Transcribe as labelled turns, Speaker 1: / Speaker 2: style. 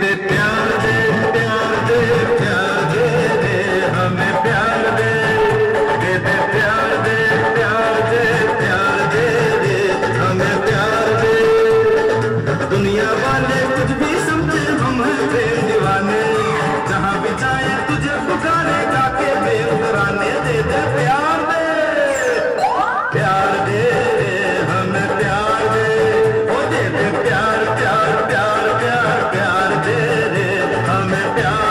Speaker 1: देते Yeah.